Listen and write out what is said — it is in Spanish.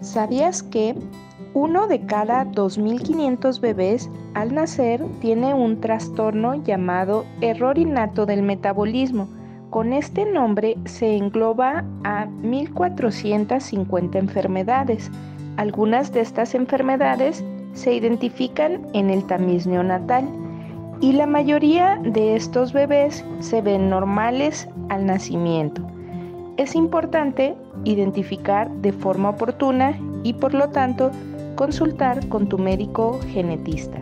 ¿Sabías que uno de cada 2.500 bebés al nacer tiene un trastorno llamado error innato del metabolismo? Con este nombre se engloba a 1.450 enfermedades. Algunas de estas enfermedades se identifican en el tamiz neonatal y la mayoría de estos bebés se ven normales al nacimiento. Es importante identificar de forma oportuna y por lo tanto consultar con tu médico genetista.